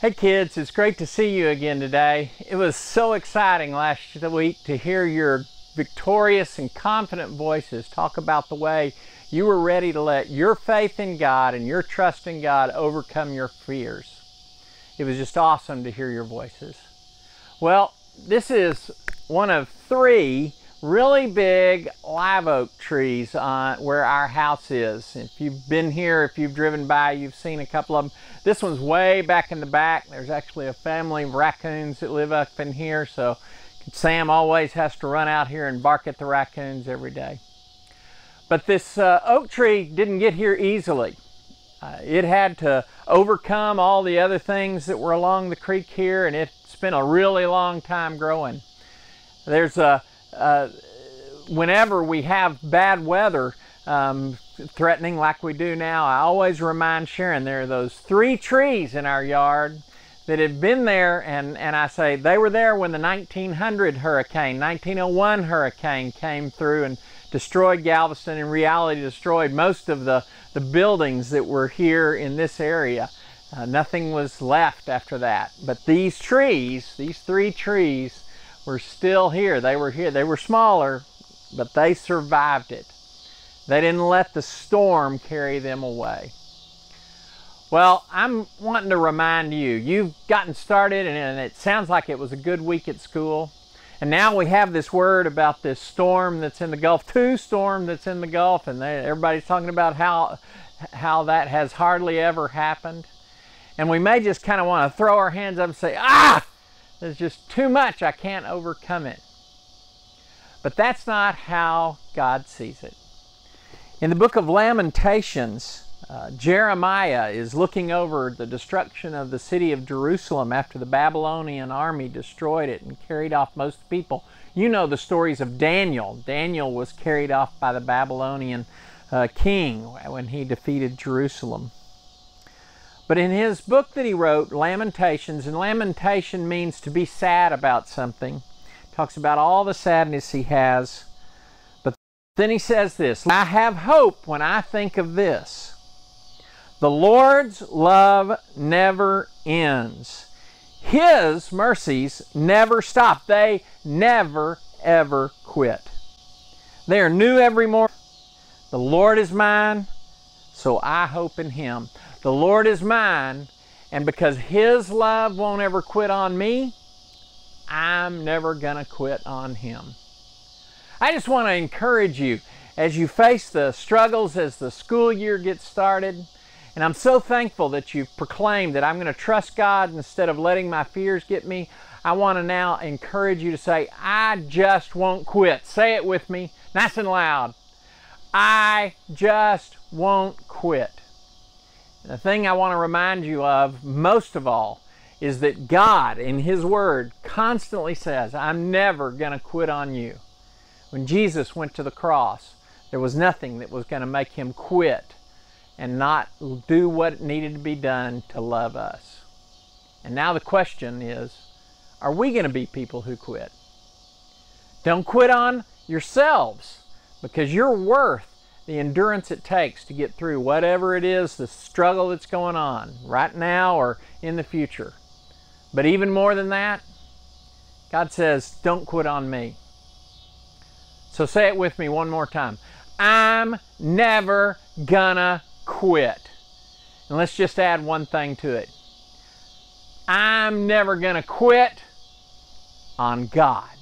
Hey kids, it's great to see you again today. It was so exciting last week to hear your victorious and confident voices talk about the way you were ready to let your faith in God and your trust in God overcome your fears. It was just awesome to hear your voices. Well, this is one of three really big live oak trees on where our house is. If you've been here, if you've driven by, you've seen a couple of them. This one's way back in the back. There's actually a family of raccoons that live up in here, so Sam always has to run out here and bark at the raccoons every day. But this uh, oak tree didn't get here easily. Uh, it had to overcome all the other things that were along the creek here, and it spent a really long time growing. There's a uh, whenever we have bad weather um, threatening like we do now, I always remind Sharon there are those three trees in our yard that have been there and, and I say they were there when the 1900 hurricane, 1901 hurricane came through and destroyed Galveston in reality destroyed most of the, the buildings that were here in this area. Uh, nothing was left after that. But these trees, these three trees, were still here. They were here. They were smaller, but they survived it. They didn't let the storm carry them away. Well, I'm wanting to remind you, you've gotten started and it sounds like it was a good week at school. And now we have this word about this storm that's in the Gulf, two storm that's in the Gulf, and they, everybody's talking about how, how that has hardly ever happened. And we may just kind of want to throw our hands up and say, ah, there's just too much. I can't overcome it. But that's not how God sees it. In the book of Lamentations, uh, Jeremiah is looking over the destruction of the city of Jerusalem after the Babylonian army destroyed it and carried off most people. You know the stories of Daniel. Daniel was carried off by the Babylonian uh, king when he defeated Jerusalem. But in his book that he wrote, Lamentations, and lamentation means to be sad about something, talks about all the sadness he has. But then he says this I have hope when I think of this. The Lord's love never ends. His mercies never stop. They never, ever quit. They are new every morning. The Lord is mine, so I hope in Him. The Lord is mine, and because His love won't ever quit on me, I'm never going to quit on Him. I just want to encourage you as you face the struggles as the school year gets started. And I'm so thankful that you've proclaimed that I'm going to trust God instead of letting my fears get me. I want to now encourage you to say, I just won't quit. Say it with me, nice and loud. I just won't quit. The thing I want to remind you of most of all is that God in His Word constantly says, I'm never going to quit on you. When Jesus went to the cross, there was nothing that was going to make Him quit and not do what needed to be done to love us. And now the question is, are we going to be people who quit? Don't quit on yourselves because you're worth the endurance it takes to get through whatever it is, the struggle that's going on right now or in the future. But even more than that, God says, don't quit on me. So say it with me one more time. I'm never gonna quit. And let's just add one thing to it. I'm never gonna quit on God.